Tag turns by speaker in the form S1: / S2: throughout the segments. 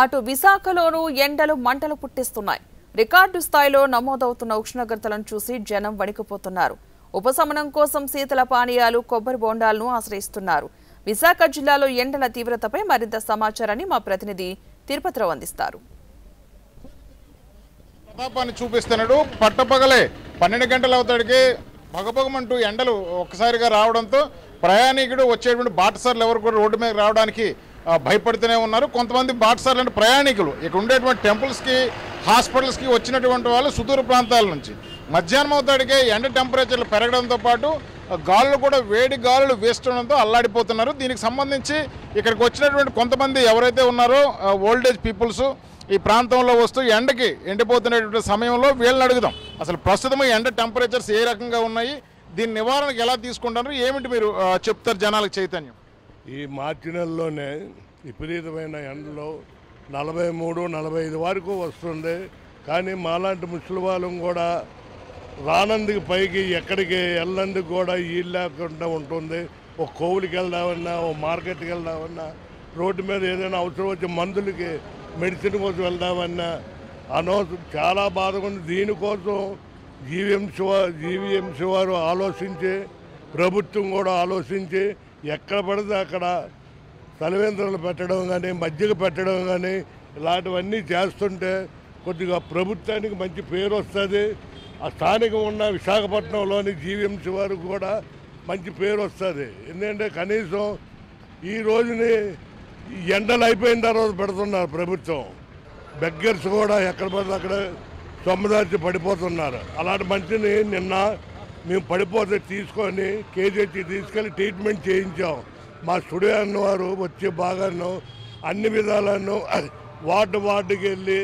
S1: అటు విశాఖలోనూ ఎండలు మంటలు పుట్టిస్తున్నాయి. రికార్డు స్థాయిలో నమోదవుతున్న ఉష్ణోగ్రతలను చూసి జనం వణికిపోతున్నారు. ఉపశమనం కోసం శీతల పానీయాలు కొబ్బరి బోండాలను ఆశ్రయిస్తున్నారు. విశాఖ జిల్లాలో ఎండల తీవ్రతపై మరింత సమాచారాన్ని మా ప్రతినిధి తిరుపతిరావు అందిస్తారు.
S2: ప్రతాపాన్ని చూపిస్తున్నాడు. పట్టపగలే పన్నెండు గంటల అవుతాడికి పగపగమంటూ ఎండలు ఒక్కసారిగా రావడంతో ప్రయాణికుడు వచ్చేటువంటి బాటసార్లు ఎవరు కూడా రోడ్డు మీద రావడానికి భయపడుతూనే ఉన్నారు. కొంతమంది బాటసార్లు అంటే ప్రయాణికులు. ఇక్కడ ఉండేటువంటి టెంపుల్స్కి హాస్పిటల్స్కి వచ్చినటువంటి వాళ్ళు సుదూర ప్రాంతాల నుంచి. మధ్యాహ్నం అవుతాడికే ఎండ టెంపరేచర్లు పెరగడంతో పాటు గాలులు కూడా వేడి గాలులు వేస్తుండడంతో అల్లాడిపోతున్నారు. దీనికి సంబంధించి ఇక్కడికి వచ్చినటువంటి కొంతమంది ఎవరైతే ఉన్నారో ఓల్డేజ్ పీపుల్స్ ఈ ప్రాంతంలో వస్తూ ఎండకి ఎండిపోతున్నటువంటి సమయంలో వీళ్ళని అడుగుదాం. అసలు ప్రస్తుతం ఎండ టెంపరేచర్స్ ఏ రకంగా ఉన్నాయి? దీని నివారణకు ఎలా తీసుకుంటారు? ఏమిటి మీరు చెప్తారు జనాలకు చైతన్యం?
S3: ఈ మార్చి నెలలోనే విపరీతమైన ఎండలో నలభై మూడు నలభై ఐదు వరకు వస్తుంది. కానీ మాలాంటి ముసలి వాళ్ళం కూడా రానందుకు పైకి ఎక్కడికి వెళ్ళందుకు కూడా వీలు లేకుండా ఉంటుంది. ఒక కోవులకి వెళ్దామన్నా ఓ మార్కెట్కి వెళ్దామన్నా రోడ్డు మీద ఏదైనా అవసరం వచ్చే మందులకి మెడిసిన్ కోసం వెళ్దామన్నా అనవసరం చాలా బాధగా ఉంది. దీనికోసం జీవీఎంసీ వారు జీవీఎంసీ వారు ఆలోచించి ప్రభుత్వం కూడా ఆలోచించి ఎక్కడ పడితే అక్కడ తలవేంద్రలు పెట్టడం కానీ మజ్జిగ పెట్టడం కానీ ఇలాంటివన్నీ చేస్తుంటే కొద్దిగా ప్రభుత్వానికి మంచి పేరు వస్తుంది. ఆ స్థానికం ఉన్న విశాఖపట్నంలోని జీవీఎంసీ వారికి కూడా మంచి పేరు వస్తుంది. ఎందుకంటే కనీసం ఈ రోజుని ఈ ఎండలు అయిపోయిన తర్వాత పెడుతున్నారు ప్రభుత్వం. బెగ్గర్స్ కూడా ఎక్కడ పడితే అక్కడ సొమ్మదార్చి పడిపోతున్నారు. అలాంటి మంచిని నిన్న మేము పడిపోతే తీసుకొని కేజీహెచ్కి తీసుకెళ్ళి ట్రీట్మెంట్ చేయించాం. మా స్టూడియో అన్నవారు వచ్చి బాగాను అన్ని విధాలను వార్డు వార్డుకి వెళ్ళి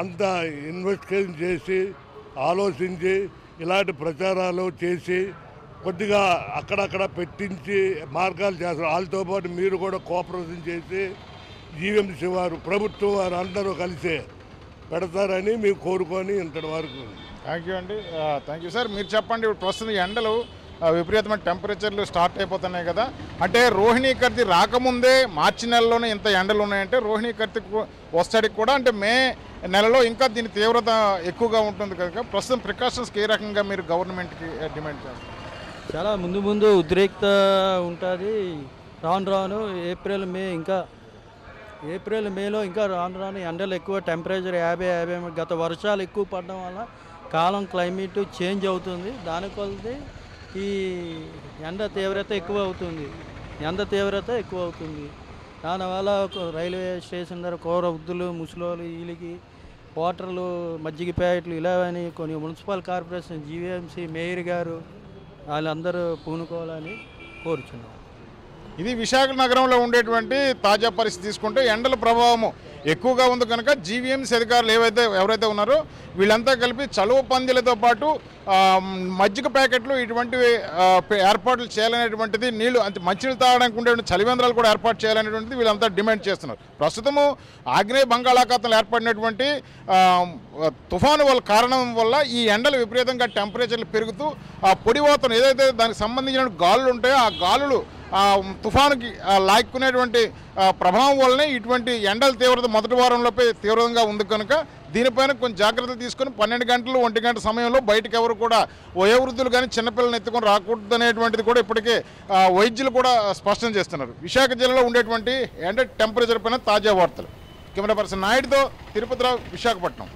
S3: అంతా ఇన్వెస్టిగేషన్ చేసి ఆలోచించి ఇలాంటి ప్రచారాలు చేసి కొద్దిగా అక్కడక్కడ పెట్టించి మార్గాలు చేస్తారు. వాళ్ళతో పాటు మీరు కూడా కోఆపరేషన్ చేసి జీవీఎంసీ వారు ప్రభుత్వం వారు అందరూ కలిసి పెడతారని మేము కోరుకొని ఇంతటి వరకు
S2: థ్యాంక్ యూ అండి. థ్యాంక్ యూ సార్ మీరు చెప్పండి ఇప్పుడు ప్రస్తుతం ఎండలు విపరీతమైన టెంపరేచర్లు స్టార్ట్ అయిపోతున్నాయి కదా. అంటే రోహిణీ కర్తి రాకముందే మార్చి నెలలోనే ఇంత ఎండలు ఉన్నాయంటే రోహిణీ కర్తి వస్తాడికి కూడా అంటే మే నెలలో ఇంకా దీని తీవ్రత ఎక్కువగా ఉంటుంది కనుక ప్రస్తుతం ప్రికాషన్స్కి ఏ రకంగా మీరు గవర్నమెంట్కి డిమాండ్ చేస్తారు?
S4: చాలా ముందు ముందు ఉద్రిక్త ఉంటుంది. రాను రాను ఏప్రిల్ మే ఇంకా ఏప్రిల్ మేలో ఇంకా రాను రాను ఎండలు ఎక్కువ టెంపరేచర్ యాభై యాభై గత వర్షాలు ఎక్కువ పడడం వల్ల కాలం క్లైమేట్ చేంజ్ అవుతుంది. దాని కొలది ఈ ఎండ తీవ్రత ఎక్కువ అవుతుంది ఎండ తీవ్రత ఎక్కువ అవుతుంది దానివల్ల రైల్వే స్టేషన్ దగ్గర కూర వృద్ధులు ముసలోళ్ళు వీళ్ళకి వాటర్లు మజ్జిగ ప్యాకెట్లు ఇలా అని కొన్ని మున్సిపల్ కార్పొరేషన్ జీవీఎంసీ మేయర్ గారు వాళ్ళందరూ పూనుకోవాలని కోరుచున్నాం.
S2: ఇది విశాఖ నగరంలో ఉండేటువంటి తాజా పరిస్థితి తీసుకుంటే ఎండల ప్రభావము ఎక్కువగా ఉంది కనుక జీవీఎంసీ అధికారులు ఏవైతే ఎవరైతే ఉన్నారో వీళ్ళంతా కలిపి చలువ పందిలతో పాటు మజ్జిగ ప్యాకెట్లు ఇటువంటివి ఏర్పాట్లు చేయాలనేటువంటిది నీళ్ళు అంటే మంచినీళ్ళు తాగడానికి ఉండే చలివేంద్రాలు కూడా ఏర్పాటు చేయాలనేటువంటిది వీళ్ళంతా డిమాండ్ చేస్తున్నారు. ప్రస్తుతము ఆగ్నేయ బంగాళాఖాతంలో ఏర్పడినటువంటి తుఫాను వల్ల కారణం వల్ల ఈ ఎండలు విపరీతంగా టెంపరేచర్లు పెరుగుతూ ఆ పొడివాతం ఏదైతే దానికి సంబంధించిన గాలులు ఉంటాయో ఆ గాలులు తుఫానుకి లాక్కునేటువంటి ప్రభావం వల్లనే ఇటువంటి ఎండల తీవ్రత మొదటి వారంలోపే తీవ్రంగా ఉంది కనుక దీనిపైన కొన్ని జాగ్రత్తలు తీసుకొని పన్నెండు గంటలు ఒంటి గంట సమయంలో బయటకు ఎవరు కూడా వయోవృద్ధులు కానీ చిన్నపిల్లల్ని ఎత్తుకొని రాకూడదు అనేటువంటిది కూడా ఇప్పటికే వైద్యులు కూడా స్పష్టం చేస్తున్నారు. విశాఖ జిల్లాలో ఉండేటువంటి ఎండ టెంపరేచర్ పైన తాజా వార్తలు. కెమెరా పర్సన్ నాయుడుతో తిరుపతిరావు విశాఖపట్నం.